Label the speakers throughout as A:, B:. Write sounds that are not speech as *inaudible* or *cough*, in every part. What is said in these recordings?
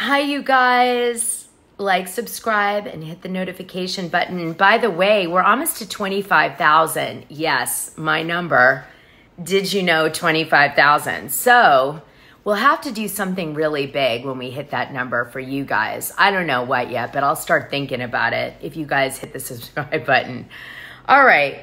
A: Hi, you guys. Like, subscribe, and hit the notification button. By the way, we're almost to 25,000. Yes, my number. Did you know 25,000? So, we'll have to do something really big when we hit that number for you guys. I don't know what yet, but I'll start thinking about it if you guys hit the *laughs* subscribe button. All right.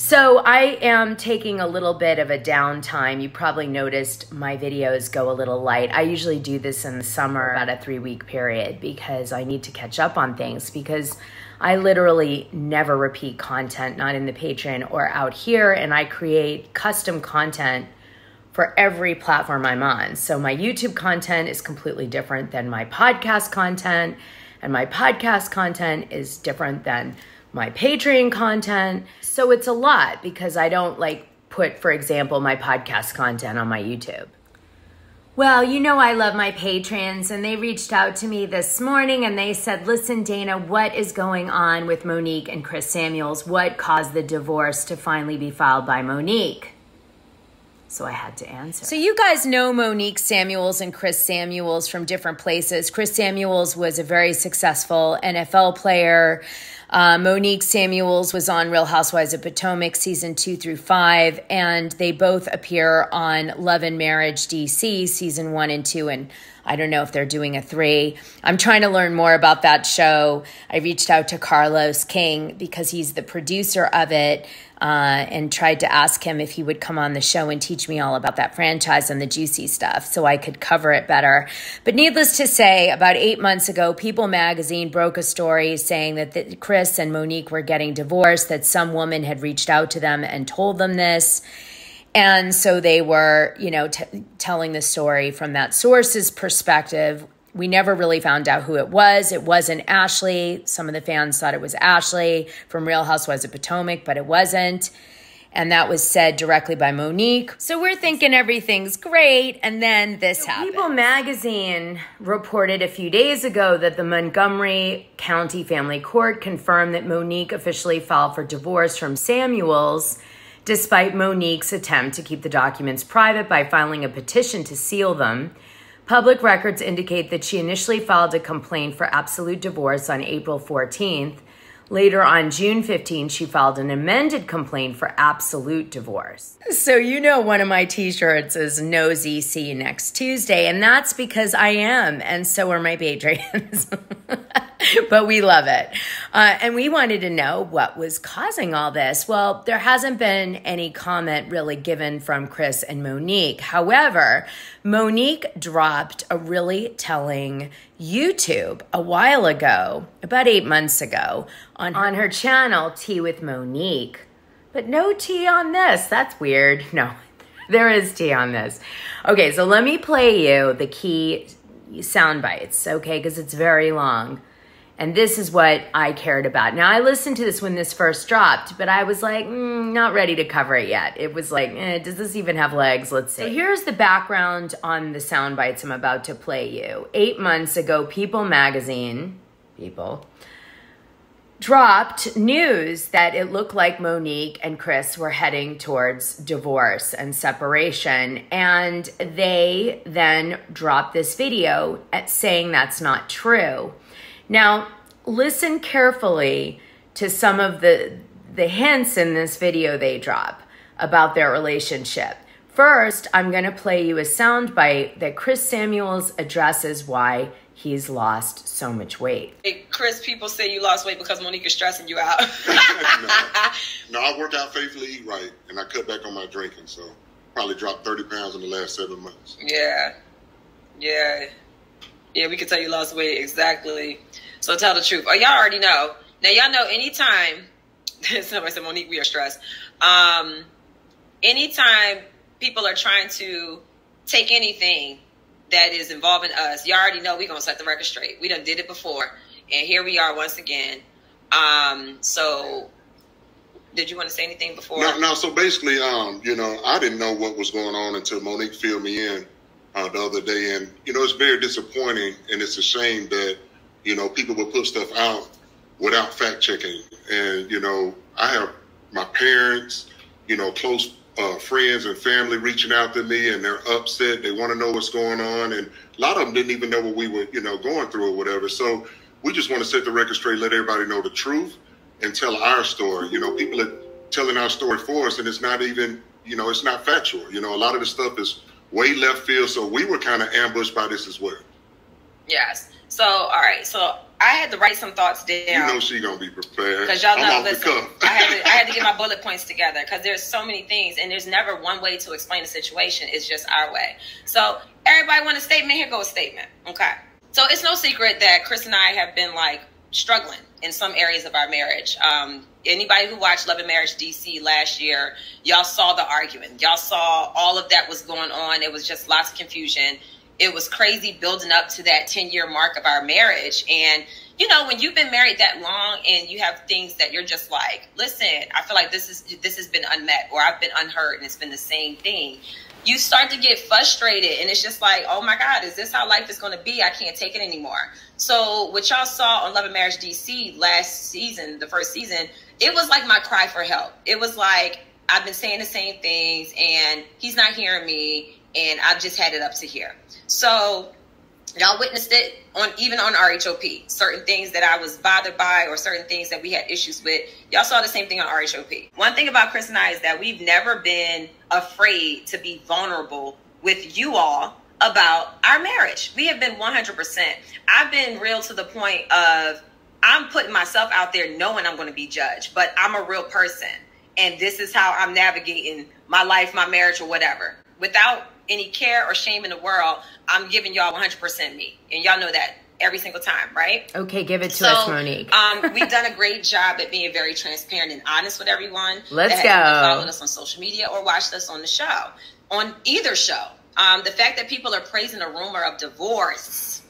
A: So I am taking a little bit of a downtime. You probably noticed my videos go a little light. I usually do this in the summer, about a three week period, because I need to catch up on things because I literally never repeat content, not in the Patreon or out here, and I create custom content for every platform I'm on. So my YouTube content is completely different than my podcast content, and my podcast content is different than my Patreon content. So it's a lot because I don't like put, for example, my podcast content on my YouTube. Well, you know, I love my patrons, and they reached out to me this morning and they said, Listen, Dana, what is going on with Monique and Chris Samuels? What caused the divorce to finally be filed by Monique? So I had to answer. So you guys know Monique Samuels and Chris Samuels from different places. Chris Samuels was a very successful NFL player. Uh, Monique Samuels was on Real Housewives of Potomac season two through five, and they both appear on Love and Marriage DC season one and two. And I don't know if they're doing a three. I'm trying to learn more about that show. I reached out to Carlos King because he's the producer of it uh, and tried to ask him if he would come on the show and teach me all about that franchise and the juicy stuff so I could cover it better. But needless to say, about eight months ago, People magazine broke a story saying that the, Chris and Monique were getting divorced, that some woman had reached out to them and told them this. And so they were, you know, telling the story from that source's perspective we never really found out who it was. It wasn't Ashley. Some of the fans thought it was Ashley from Real Housewives of Potomac, but it wasn't. And that was said directly by Monique. So we're thinking everything's great. And then this so happened. People magazine reported a few days ago that the Montgomery County Family Court confirmed that Monique officially filed for divorce from Samuels, despite Monique's attempt to keep the documents private by filing a petition to seal them. Public records indicate that she initially filed a complaint for absolute divorce on April 14th. Later on June 15, she filed an amended complaint for absolute divorce. So, you know, one of my t shirts is No Z, see you next Tuesday. And that's because I am, and so are my patrons. *laughs* *laughs* but we love it. Uh, and we wanted to know what was causing all this. Well, there hasn't been any comment really given from Chris and Monique. However, Monique dropped a really telling YouTube a while ago, about eight months ago, on her, on her channel, Tea with Monique. But no tea on this. That's weird. No, *laughs* there is tea on this. Okay, so let me play you the key sound bites, okay, because it's very long. And this is what I cared about. Now, I listened to this when this first dropped, but I was like, mm, not ready to cover it yet. It was like, eh, does this even have legs? Let's see. So here's the background on the sound bites I'm about to play you. Eight months ago, People magazine, People, dropped news that it looked like Monique and Chris were heading towards divorce and separation. And they then dropped this video saying that's not true. Now, listen carefully to some of the, the hints in this video they drop about their relationship. First, I'm going to play you a soundbite that Chris Samuels addresses why he's lost so much weight.
B: Hey, Chris, people say you lost weight because Monique is stressing you out. *laughs*
C: no. *laughs* no, I work out faithfully, eat right, and I cut back on my drinking. So probably dropped 30 pounds in the last seven months.
B: Yeah. Yeah. Yeah, we can tell you lost weight exactly. So tell the truth. Oh, y'all already know. Now y'all know anytime *laughs* somebody said Monique, we are stressed. Um, anytime people are trying to take anything that is involving us, y'all already know we're gonna set the record straight. We done did it before, and here we are once again. Um, so did you want to say anything before?
C: No, no. So basically, um, you know, I didn't know what was going on until Monique filled me in uh, the other day, and you know, it's very disappointing, and it's a shame that you know people will put stuff out without fact checking. And you know, I have my parents, you know, close uh, friends and family reaching out to me and they're upset. They want to know what's going on. And a lot of them didn't even know what we were, you know, going through or whatever. So we just want to set the record straight, let everybody know the truth and tell our story. You know, people are telling our story for us and it's not even, you know, it's not factual. You know, a lot of the stuff is way left field. So we were kind of ambushed by this as well.
B: Yes. So, all right. So I had to write some thoughts down.
C: You know she gonna be prepared.
B: Because y'all know, listen, I had, to, I had to get my *laughs* bullet points together because there's so many things, and there's never one way to explain a situation. It's just our way. So everybody want a statement? Here go a statement. Okay. So it's no secret that Chris and I have been like struggling in some areas of our marriage. Um, anybody who watched Love and Marriage DC last year, y'all saw the argument. Y'all saw all of that was going on. It was just lots of confusion it was crazy building up to that 10 year mark of our marriage. And, you know, when you've been married that long and you have things that you're just like, listen, I feel like this is, this has been unmet or I've been unheard and it's been the same thing. You start to get frustrated and it's just like, oh my God, is this how life is going to be? I can't take it anymore. So what y'all saw on Love and Marriage DC last season, the first season, it was like my cry for help. It was like, I've been saying the same things and he's not hearing me and I've just had it up to here. So y'all witnessed it on even on RHOP. Certain things that I was bothered by or certain things that we had issues with. Y'all saw the same thing on RHOP. One thing about Chris and I is that we've never been afraid to be vulnerable with you all about our marriage. We have been 100%. I've been real to the point of I'm putting myself out there knowing I'm going to be judged, but I'm a real person. And this is how I'm navigating my life, my marriage, or whatever. Without any care or shame in the world, I'm giving y'all 100% me. And y'all know that every single time, right?
A: Okay, give it to so, us, Monique.
B: um, we've done a great job at being very transparent and honest with everyone.
A: Let's go.
B: Followed us on social media or watched us on the show, on either show. Um, the fact that people are praising a rumor of divorce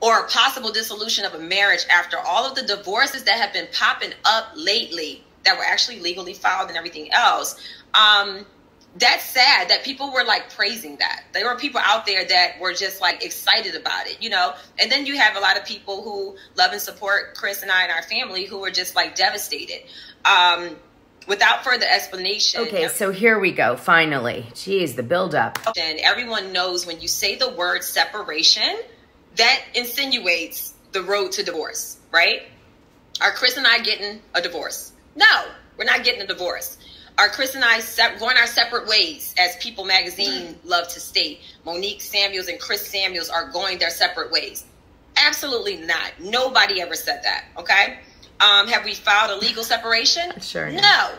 B: or a possible dissolution of a marriage after all of the divorces that have been popping up lately that were actually legally filed and everything else. Um, that's sad that people were like praising that. There were people out there that were just like excited about it, you know. And then you have a lot of people who love and support Chris and I and our family who were just like devastated. Um, without further explanation.
A: Okay, so here we go. Finally, geez, the build up.
B: And everyone knows when you say the word separation, that insinuates the road to divorce, right? Are Chris and I getting a divorce? No, we're not getting a divorce are Chris and I going our separate ways, as People Magazine love to state? Monique Samuels and Chris Samuels are going their separate ways. Absolutely not. Nobody ever said that. Okay. Um, have we filed a legal separation? *laughs*
A: Sure.
B: No.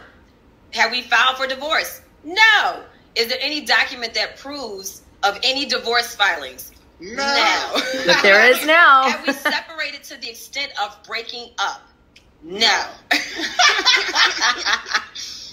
B: Have we filed for divorce? No. Is there any document that proves of any divorce filings?
C: No.
B: no. *laughs*
A: But there is now. *laughs*
B: have we separated to the extent of breaking up? No.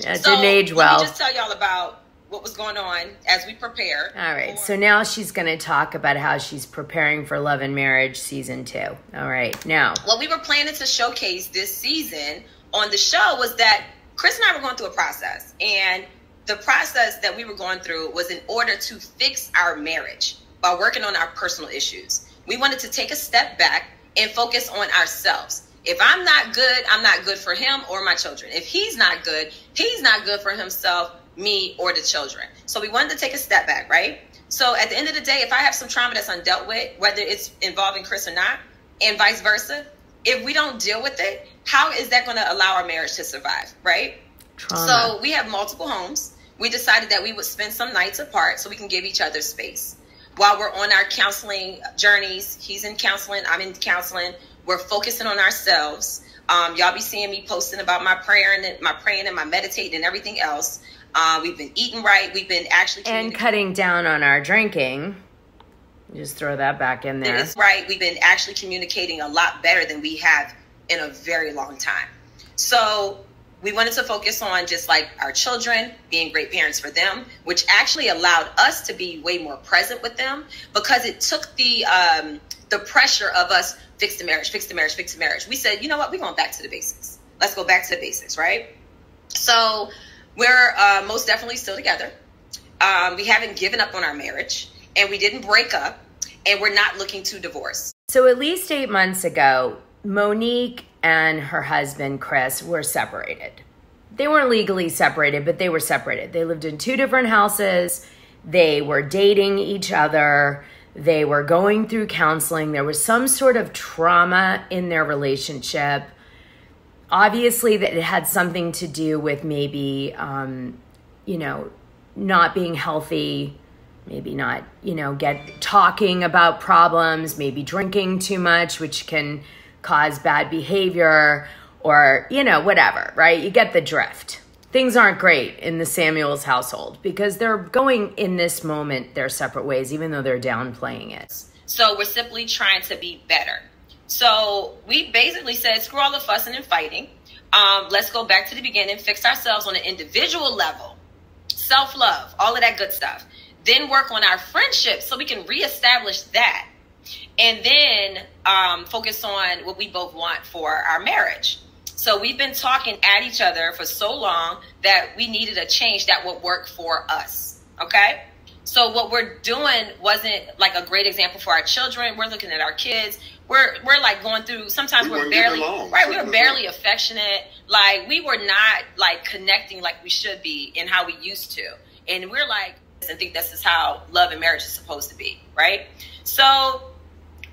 A: Uh, yeah, it so, didn't age well.
B: Let me just tell y'all about what was going on as we prepare.
A: All right. So now she's going to talk about how she's preparing for Love and Marriage season two. All right. Now,
B: what we were planning to showcase this season on the show was that Chris and I were going through a process, and the process that we were going through was in order to fix our marriage by working on our personal issues. We wanted to take a step back and focus on ourselves. If I'm not good, I'm not good for him or my children. If he's not good, he's not good for himself, me, or the children. So we wanted to take a step back, right? So at the end of the day, if I have some trauma that's undealt with, whether it's involving Chris or not, and vice versa, if we don't deal with it, how is that going to allow our marriage to survive, right? Trauma. So we have multiple homes. We decided that we would spend some nights apart so we can give each other space. While we're on our counseling journeys, he's in counseling, I'm in counseling. We're focusing on ourselves. Um, y'all be seeing me posting about my prayer and my praying and my meditating and everything else. Uh, we've been eating right. We've been actually
A: and cutting down on our drinking. Just throw that back in there.
B: That is right. We've been actually communicating a lot better than we have in a very long time. So we wanted to focus on just like our children being great parents for them, which actually allowed us to be way more present with them because it took the um, the pressure of us fix the marriage, fix the marriage, fix the marriage. We said, you know what, we're going back to the basics. Let's go back to the basics, right? So we're uh, most definitely still together. Um, we haven't given up on our marriage, and we didn't break up, and we're not looking to divorce.
A: So at least eight months ago, Monique and her husband Chris were separated. they weren't legally separated, but they were separated. They lived in two different houses. They were dating each other. They were going through counseling. There was some sort of trauma in their relationship. Obviously, that it had something to do with maybe, um, you know, not being healthy, maybe not, you know, get talking about problems, maybe drinking too much, which can cause bad behavior or, you know, whatever, right? You get the drift. Things aren't great in the Samuels household because they're going in this moment their separate ways, even though they're downplaying it.
B: So we're simply trying to be better. So we basically said, screw all the fussing and fighting. Um, let's go back to the beginning, fix ourselves on an individual level, self love, all of that good stuff. Then work on our friendship so we can reestablish that. And then um, focus on what we both want for our marriage. So we've been talking at each other for so long that we needed a change that would work for us. Okay? So what we're doing wasn't like a great example for our children. We're looking at our kids. We're we're like going through sometimes
C: We
B: are barely right, we were barely affectionate. Like we were not like connecting like we should be in how we used to. And we're like and think this is how love and marriage is supposed to be, right? So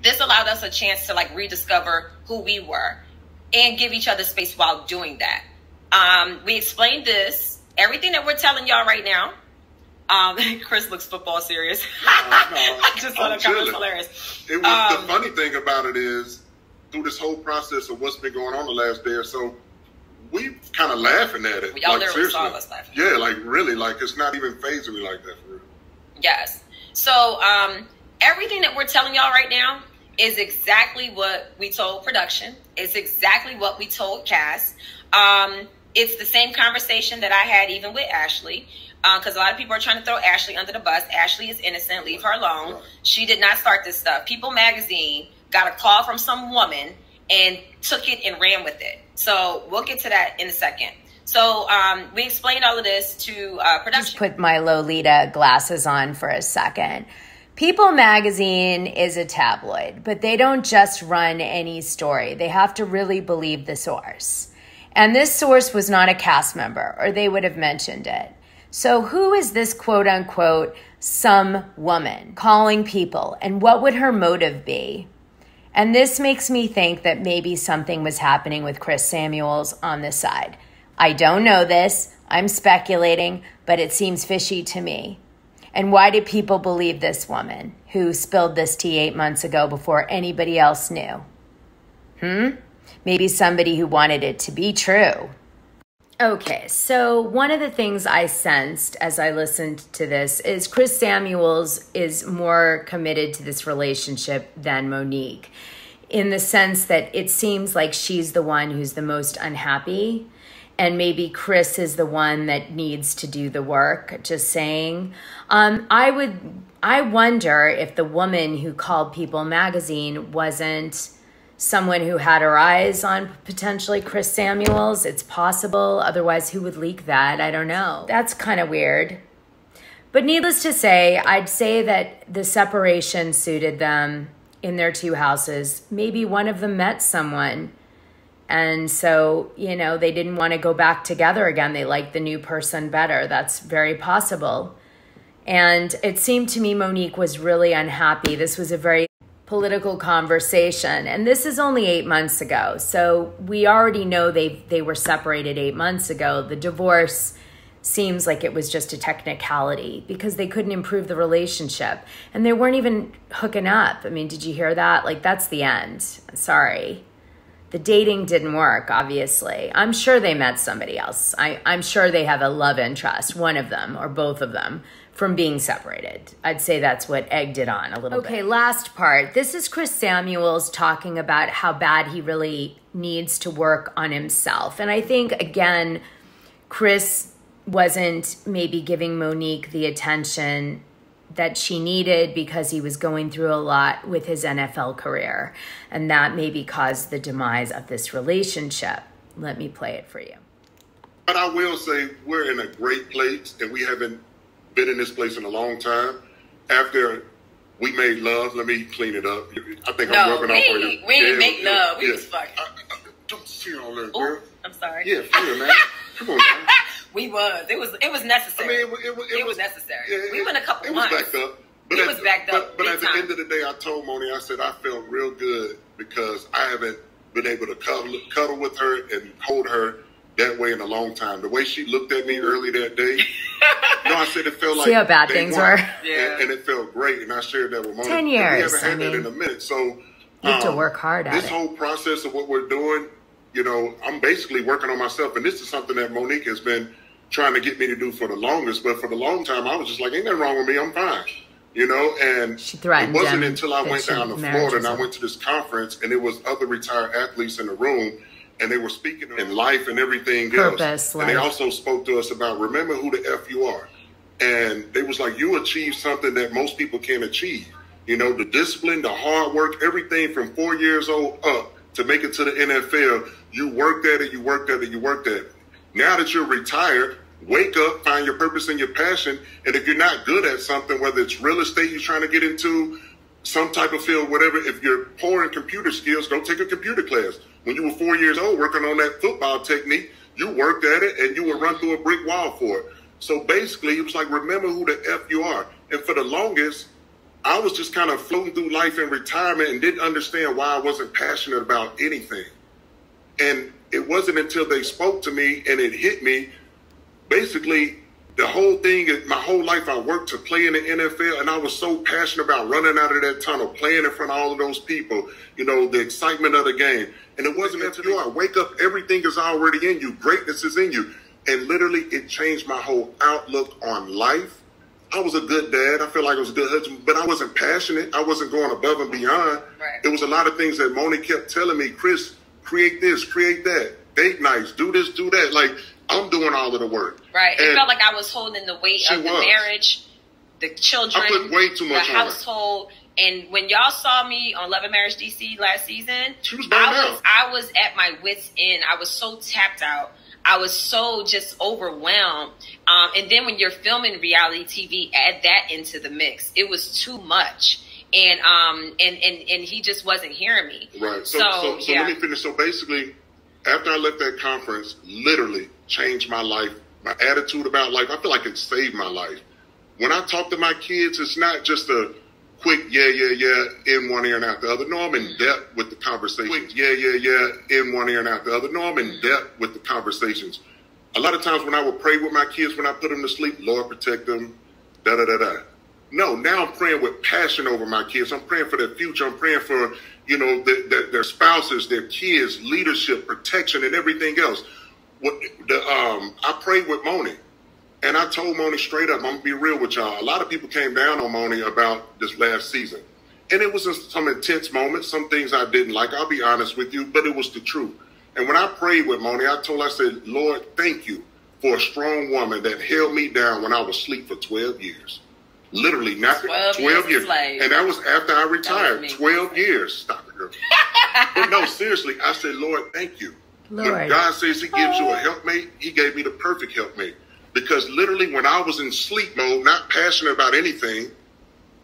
B: this allowed us a chance to like rediscover who we were and give each other space while doing that. Um, we explained this, everything that we're telling y'all right now. Um, *laughs* Chris looks football serious.
C: no, *laughs*
B: I just thought that was hilarious.
C: It was
B: Um,
C: the funny thing about it is through this whole process of what's been going on the last day or so, we kind of laughing at it.
B: Y'all
C: like,
B: literally
C: seriously.
B: saw us laughing.
C: Yeah, like really, like it's not even phasing me like that for real.
B: Yes. So um, everything that we're telling y'all right now is exactly what we told production. It's exactly what we told Cass. Um, it's the same conversation that I had even with Ashley. Because a lot of people are trying to throw Ashley under the bus. Ashley is innocent. Leave her alone. She did not start this stuff. People Magazine got a call from some woman and took it and ran with it. So we'll get to that in a second. So um, we explained all of this to uh, production.
A: Just put my Lolita glasses on for a second. People magazine is a tabloid, but they don't just run any story. They have to really believe the source. And this source was not a cast member, or they would have mentioned it. So, who is this quote unquote some woman calling people, and what would her motive be? And this makes me think that maybe something was happening with Chris Samuels on the side. I don't know this, I'm speculating, but it seems fishy to me. And why do people believe this woman who spilled this tea eight months ago before anybody else knew? Hmm? Maybe somebody who wanted it to be true. Okay, so one of the things I sensed as I listened to this is Chris Samuels is more committed to this relationship than Monique in the sense that it seems like she's the one who's the most unhappy and maybe Chris is the one that needs to do the work. Just saying. Um, I would. I wonder if the woman who called People Magazine wasn't someone who had her eyes on potentially Chris Samuels. It's possible. Otherwise, who would leak that? I don't know. That's kind of weird. But needless to say, I'd say that the separation suited them in their two houses. Maybe one of them met someone and so, you know, they didn't want to go back together again. They liked the new person better. That's very possible. And it seemed to me Monique was really unhappy. This was a very political conversation. And this is only eight months ago. So we already know they they were separated eight months ago. The divorce seems like it was just a technicality because they couldn't improve the relationship. And they weren't even hooking up. I mean, did you hear that? Like that's the end. Sorry the dating didn't work obviously. I'm sure they met somebody else. I, i'm sure they have a love interest one of them or both of them from being separated. I'd say that's what egged it on a little bit. okay last part. This is chris samuels talking about how bad he really needs to work on himself. And i think again chris wasn't maybe giving monique the attention that she needed because he was going through a lot with his NFL career. And that maybe caused the demise of this relationship. Let me play it for you.
C: But I will say we're in a great place, and we haven't been in this place in a long time. After we made love, let me clean it up. I think I'm rubbing
B: we
C: off on
B: ain't-
C: you.
B: we ain't make love. We was fucking.
C: I- I- Don't see all that,
B: Ooh,
C: girl.
B: I'm sorry.
C: Yeah, for real, man. Come on, man. *laughs*
B: we was. It was. It was necessary.
C: I
B: necessary.
C: mean, it, wa- it,
B: It was necessary.
C: yeah,
B: We
C: it-
B: went a couple
C: It
B: months.
C: was backed up.
B: It
C: at
B: was backed
C: but,
B: up
C: But
B: big
C: at the end of the day, I told Moni, I said I felt real good because I haven't been able to cuddle, cuddle with her and hold her that way in a long time. The way she looked at me early that day, *laughs* no, I said it felt like
A: See how bad things
C: one.
A: were? *laughs*
B: Yeah.
C: and, and it felt great. And I shared that with Moni.
A: 10
C: We
A: years,
C: haven't had
A: I
C: that
A: mean,
C: in a minute, so um,
A: you have to work hard at
C: this
A: it.
C: whole process of what we're doing, you know, I'm basically working on myself, and this is something that Monique has been trying to get me to do for the longest. But for the long time, I was just like, "Ain't nothing wrong with me. I'm fine," you know. And it wasn't until I went down to Florida and I went to this conference, and there was other retired athletes in the room, and they were speaking in life and everything
A: Purpose,
C: else. And they also spoke to us about remember who the f you are, and they was like, "You achieved something that most people can't achieve." You know, the discipline, the hard work, everything from four years old up to make it to the NFL, you worked at it, you worked at it, you worked at it. Now that you're retired, wake up, find your purpose and your passion. And if you're not good at something, whether it's real estate you're trying to get into, some type of field, whatever, if you're poor in computer skills, go take a computer class. When you were four years old working on that football technique, you worked at it and you would run through a brick wall for it. So basically, it was like, remember who the F you are. And for the longest, I was just kind of floating through life in retirement and didn't understand why I wasn't passionate about anything. And it wasn't until they spoke to me and it hit me. Basically, the whole thing, my whole life, I worked to play in the NFL, and I was so passionate about running out of that tunnel, playing in front of all of those people, you know, the excitement of the game. And it wasn't until you I wake up, everything is already in you, greatness is in you. And literally, it changed my whole outlook on life. I was a good dad. I feel like I was a good husband, but I wasn't passionate. I wasn't going above and beyond.
B: Right.
C: It was a lot of things that Moni kept telling me, Chris, create this, create that, date nights, do this, do that. Like I'm doing all of the work.
B: Right. It felt like I was holding the weight of the
C: was.
B: marriage, the children,
C: I put way too much
B: the household. And when y'all saw me on Love and Marriage DC last season,
C: was
B: I was
C: out.
B: I was at my wits end. I was so tapped out. I was so just overwhelmed. Um, and then when you're filming reality TV, add that into the mix. It was too much. And um and and and he just wasn't hearing me.
C: Right. So,
B: So,
C: so, so
B: yeah.
C: let me finish. So basically, after I left that conference, literally changed my life, my attitude about life. I feel like it saved my life. When I talk to my kids, it's not just a quick yeah, yeah, yeah in one ear and out the other. No, I'm in depth with the conversation. Quick yeah, yeah, yeah in one ear and out the other. No, I'm in depth with the conversations. A lot of times when I would pray with my kids when I put them to sleep, Lord protect them, da da da da. No, now I'm praying with passion over my kids. I'm praying for their future. I'm praying for, you know, the, the, their spouses, their kids, leadership, protection, and everything else. What the um, I prayed with Moni, and I told Moni straight up, I'm gonna be real with y'all. A lot of people came down on Moni about this last season, and it was some intense moments, some things I didn't like. I'll be honest with you, but it was the truth. And when I prayed with Moni, I told her, I said, Lord, thank you for a strong woman that held me down when I was asleep for 12 years. Literally, not
B: 12
C: 12,
B: years
C: years. And that was after I retired. 12 years. Stop it, girl. *laughs* but no, seriously, I said, Lord, thank you. When
A: Lord.
C: God says He gives you a helpmate, He gave me the perfect helpmate. Because literally, when I was in sleep mode, not passionate about anything,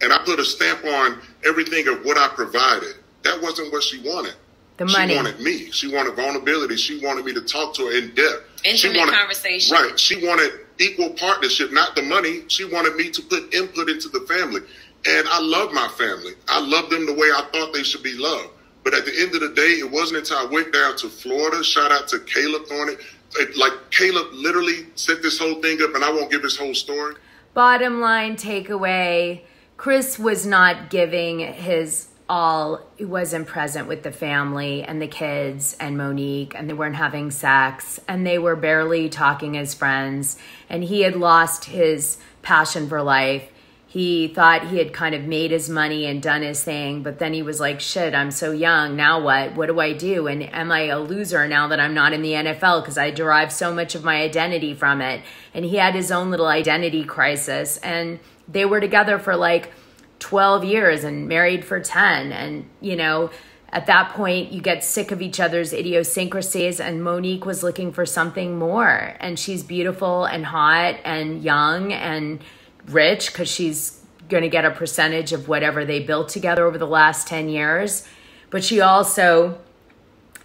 C: and I put a stamp on everything of what I provided, that wasn't what she wanted.
A: The money.
C: she wanted me. She wanted vulnerability. She wanted me to talk to her in depth. she
B: Intimate
C: wanted,
B: conversation.
C: Right. She wanted equal partnership, not the money. She wanted me to put input into the family. And I love my family. I love them the way I thought they should be loved. But at the end of the day, it wasn't until I went down to Florida. Shout out to Caleb on it. It- Like Caleb literally set this whole thing up, and I won't give his whole story.
A: Bottom line takeaway Chris was not giving his all, he wasn't present with the family and the kids and Monique, and they weren't having sex, and they were barely talking as friends, and he had lost his passion for life. He thought he had kind of made his money and done his thing, but then he was like, shit, I'm so young. Now what? What do I do? And am I a loser now that I'm not in the NFL? Because I derive so much of my identity from it. And he had his own little identity crisis. And they were together for like 12 years and married for 10. And, you know, at that point, you get sick of each other's idiosyncrasies. And Monique was looking for something more. And she's beautiful and hot and young and rich because she's going to get a percentage of whatever they built together over the last 10 years. But she also,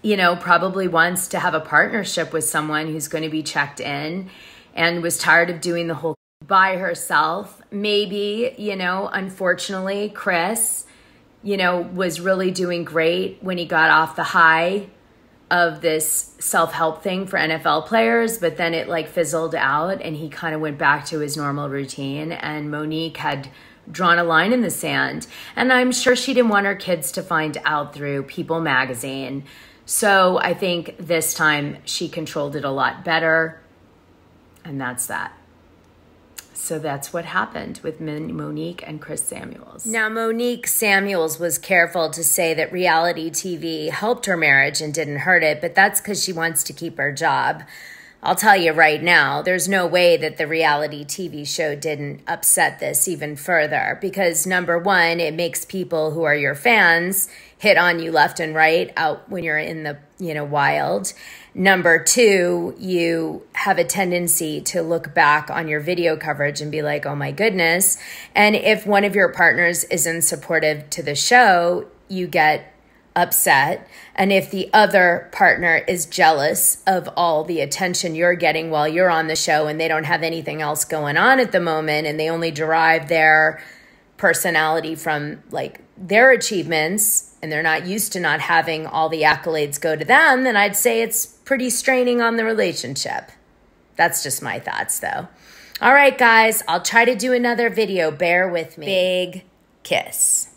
A: you know, probably wants to have a partnership with someone who's going to be checked in and was tired of doing the whole by herself. Maybe, you know, unfortunately, Chris, you know, was really doing great when he got off the high of this self help thing for NFL players, but then it like fizzled out and he kind of went back to his normal routine. And Monique had drawn a line in the sand. And I'm sure she didn't want her kids to find out through People magazine. So I think this time she controlled it a lot better. And that's that. So that's what happened with Monique and Chris Samuels. Now, Monique Samuels was careful to say that reality TV helped her marriage and didn't hurt it, but that's because she wants to keep her job. I'll tell you right now, there's no way that the reality TV show didn't upset this even further because number one, it makes people who are your fans hit on you left and right out when you're in the, you know, wild. Number two, you have a tendency to look back on your video coverage and be like, oh my goodness. And if one of your partners isn't supportive to the show, you get upset. And if the other partner is jealous of all the attention you're getting while you're on the show and they don't have anything else going on at the moment and they only derive their personality from like their achievements and they're not used to not having all the accolades go to them, then I'd say it's pretty straining on the relationship. That's just my thoughts, though. All right, guys, I'll try to do another video. Bear with me. Big kiss.